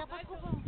Я подкупила.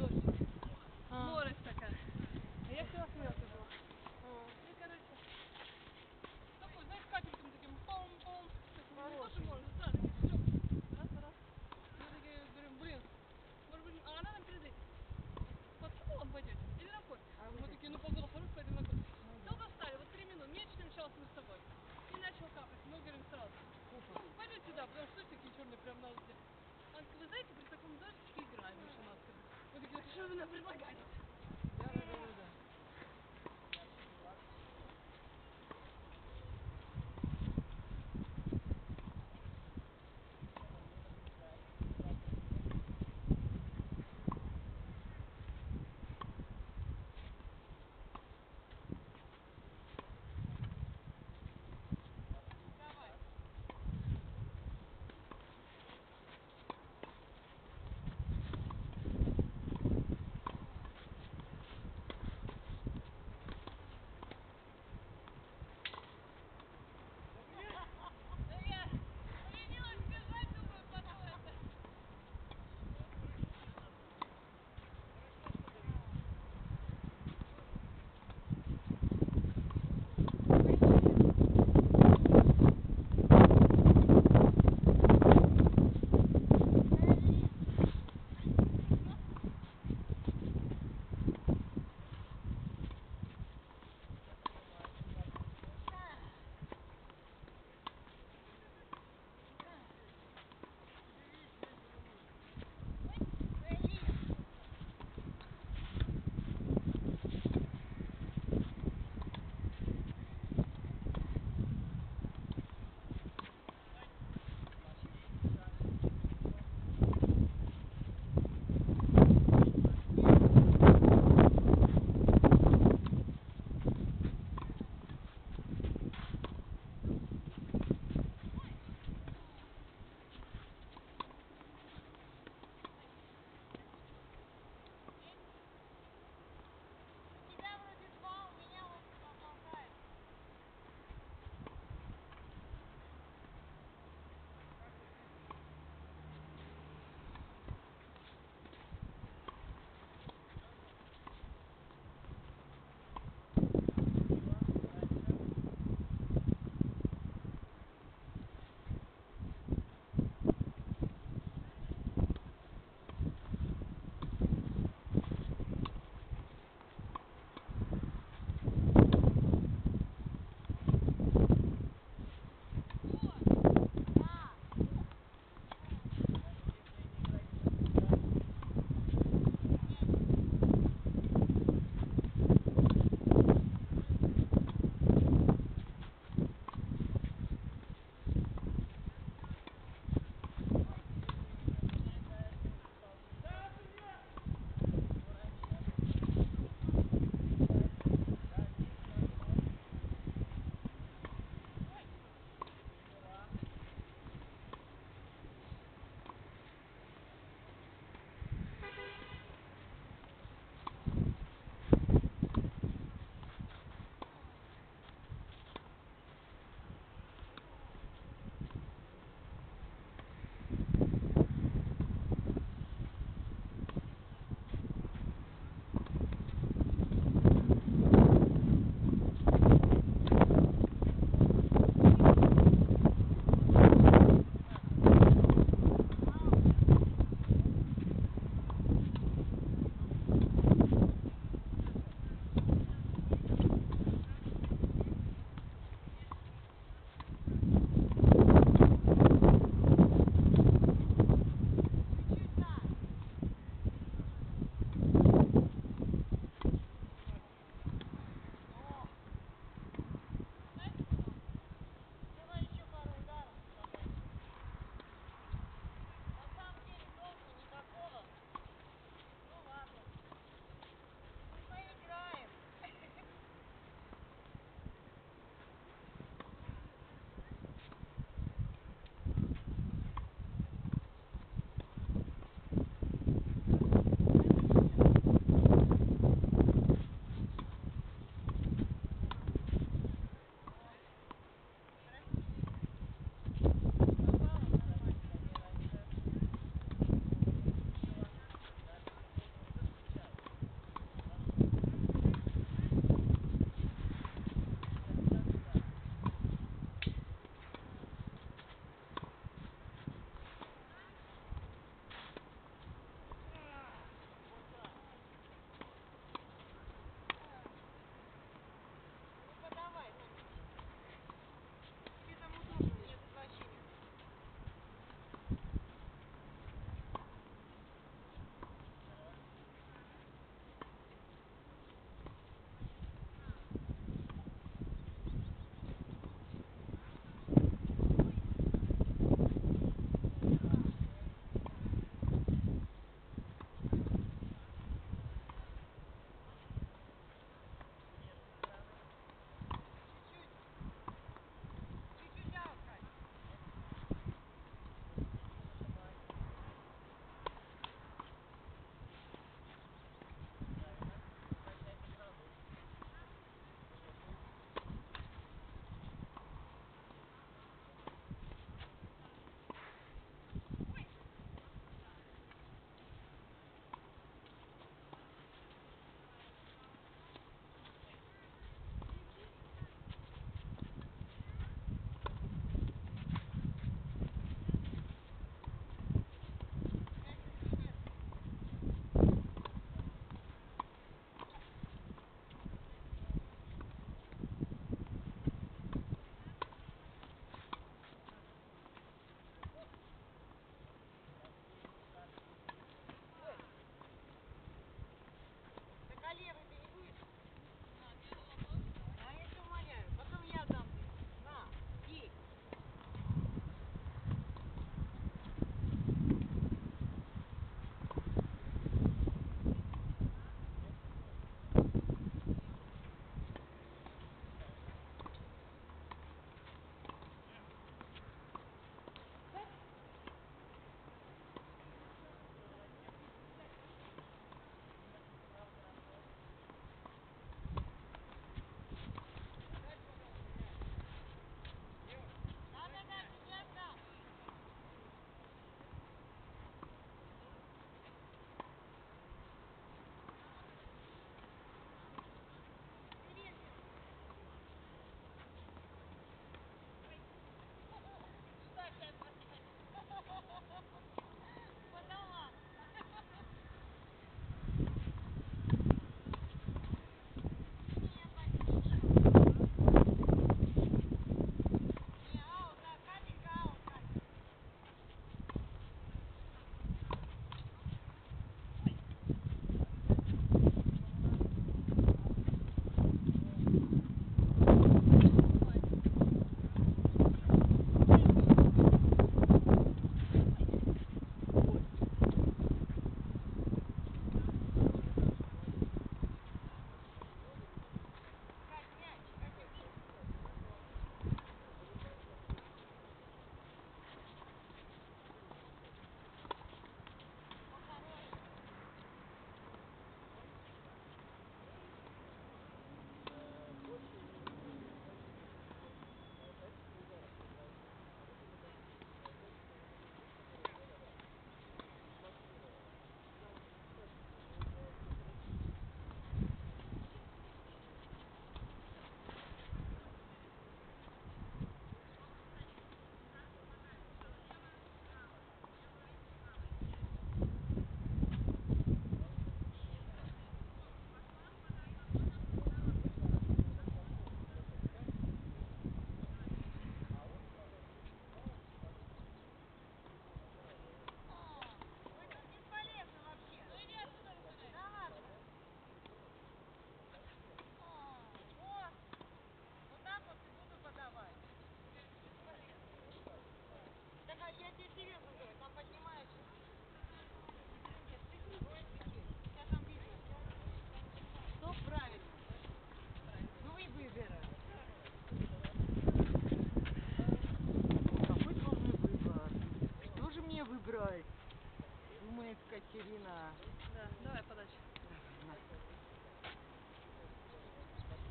Ирина. Да, давай подальше.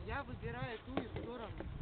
Я выбираю ту и сторону.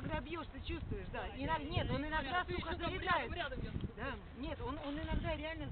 Когда ты чувствуешь, да. Да, Иногда, нет, он иногда, сука, тут. Да, нет, он, он иногда реально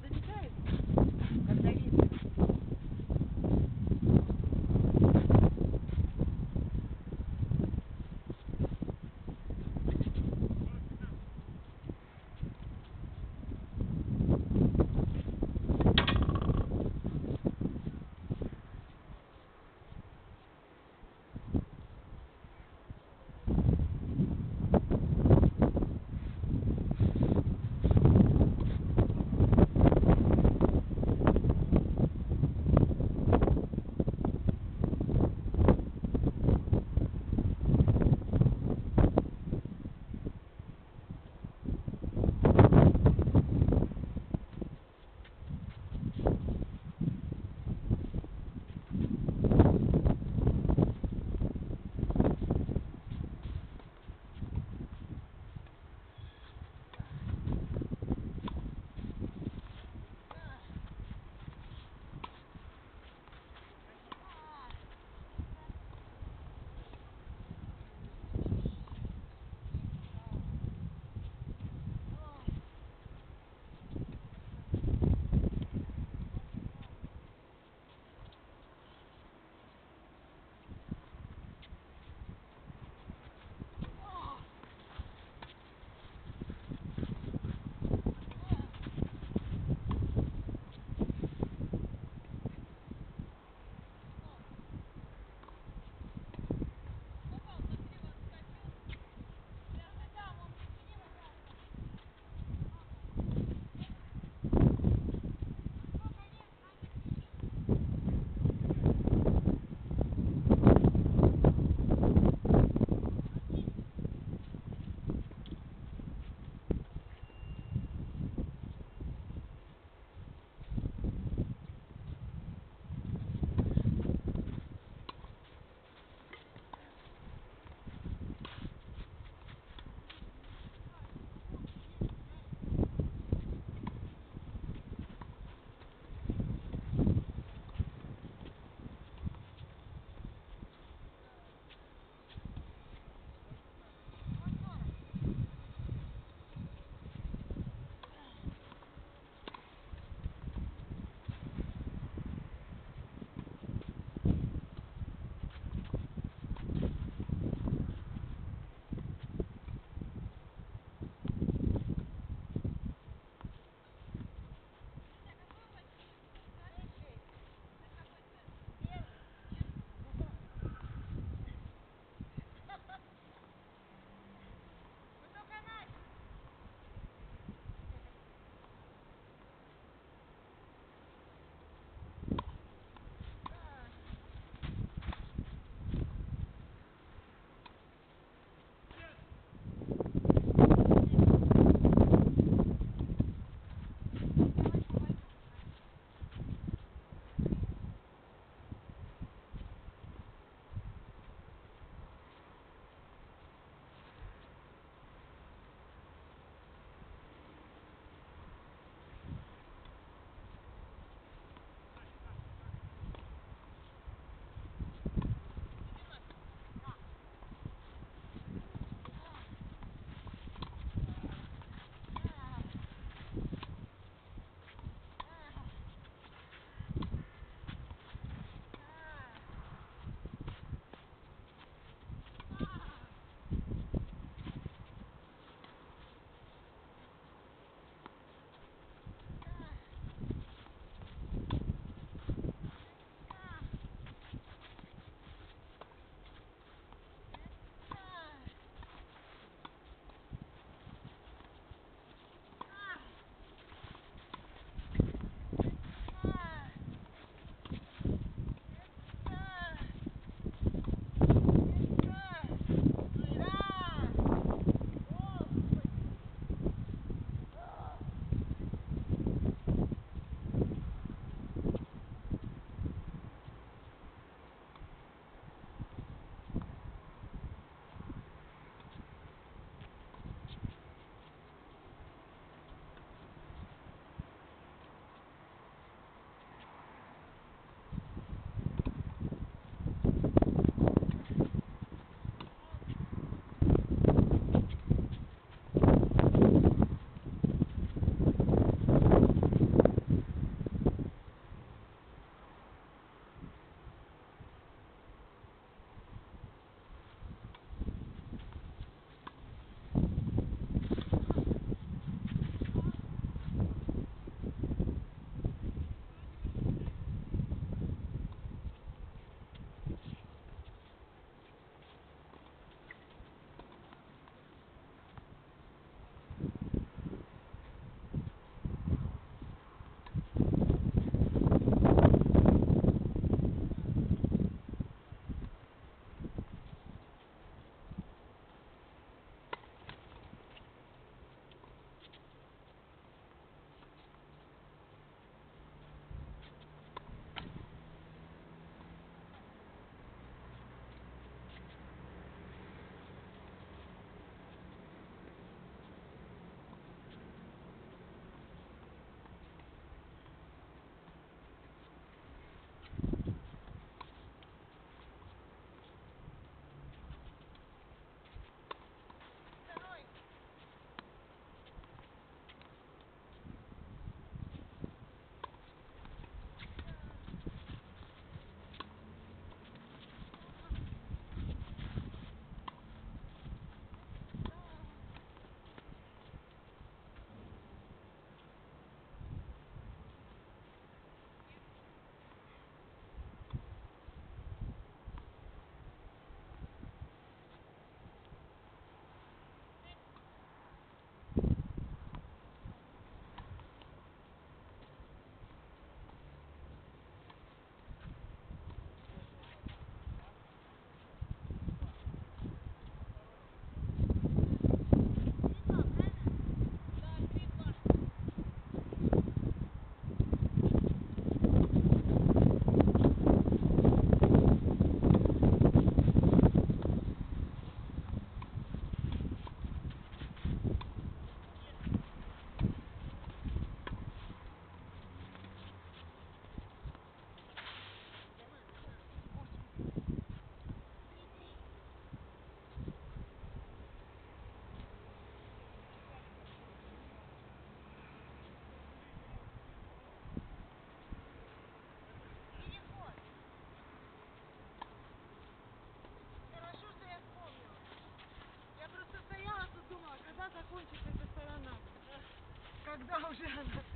你不好心。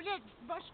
Блядь, с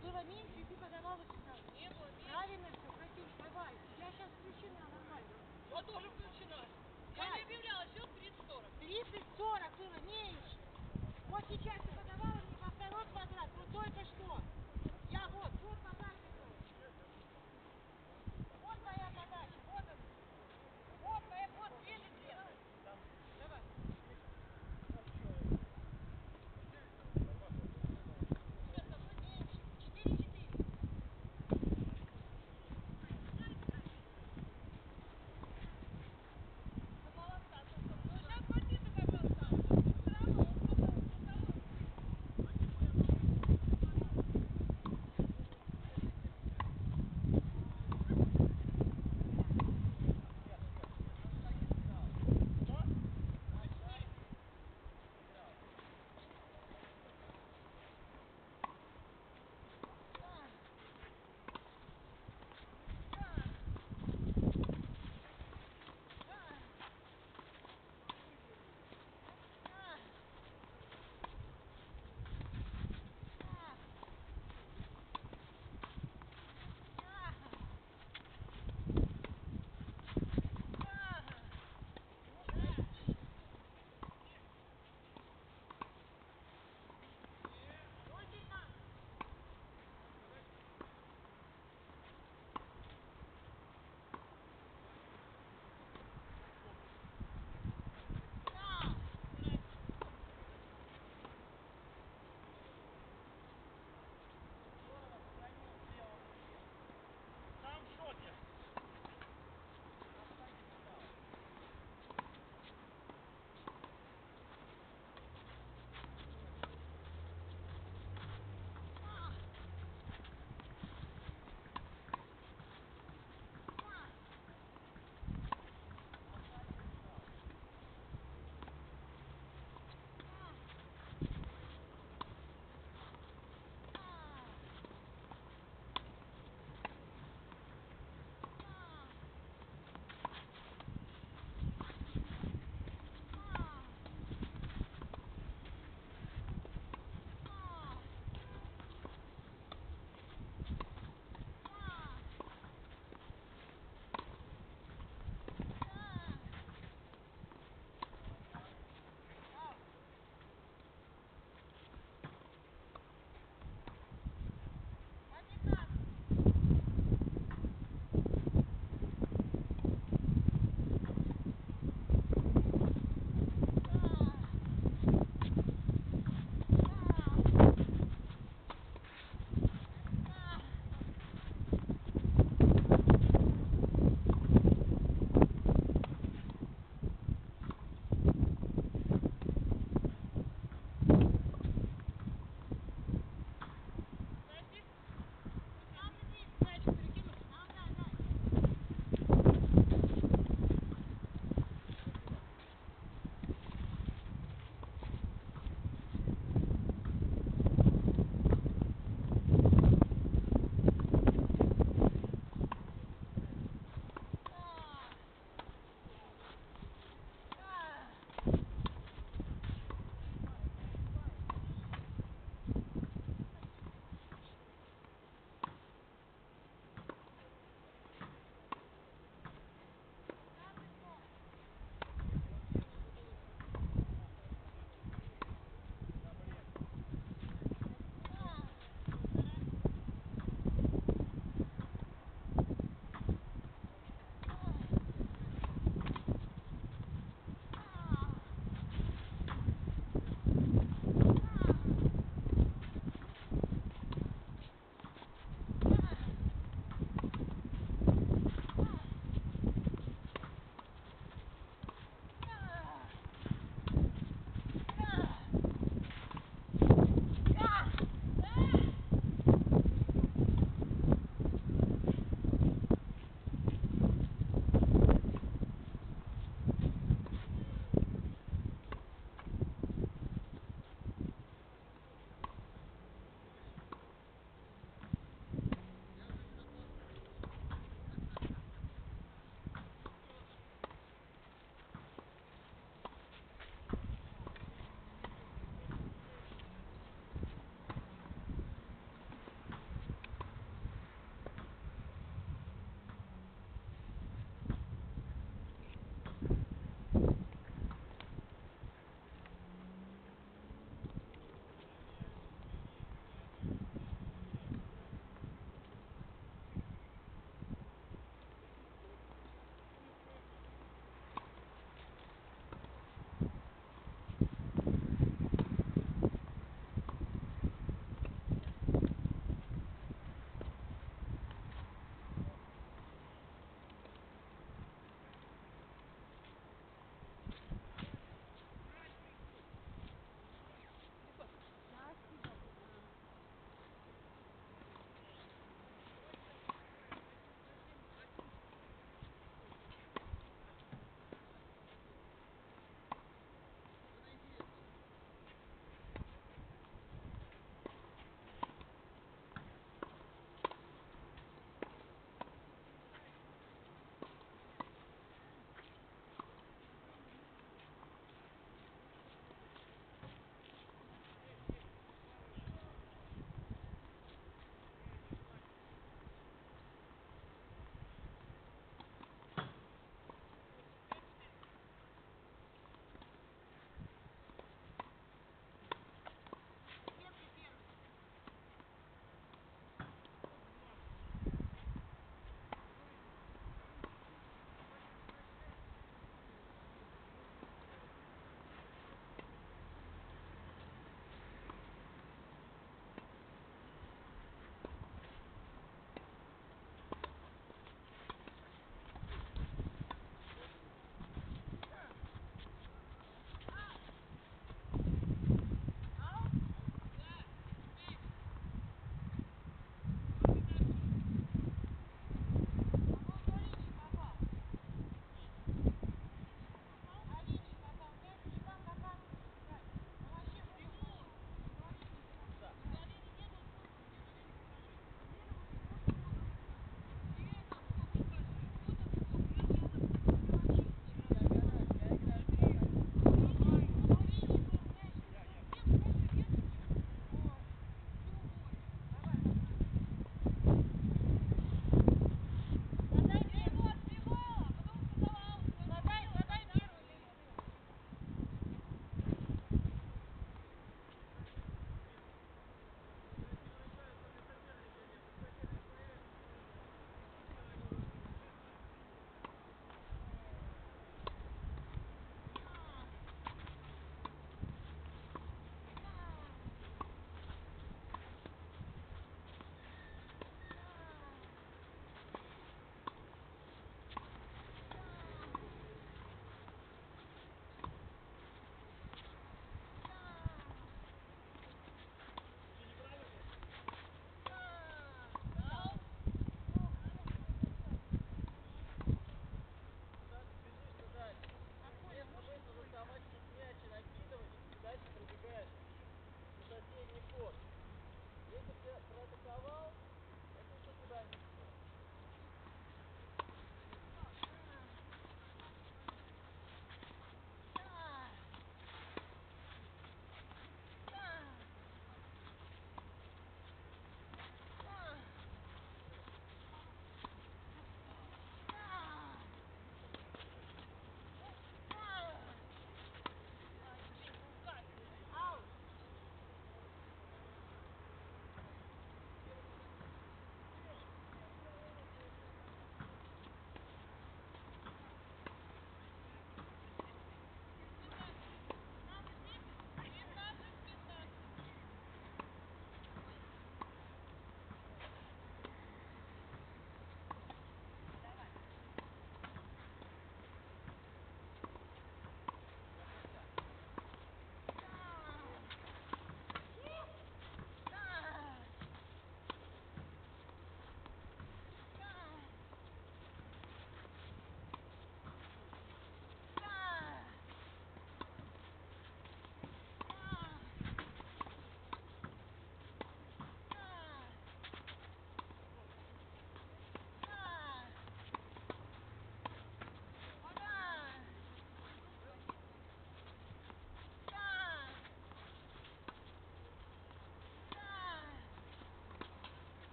Было меньше, и ты подавала сюда. Не было меньше. Правильно все, Катюш, давай. Я сейчас включена нормально. Я тоже включена. Я не объявляла, все 30-40. 30-40 было меньше. Вот сейчас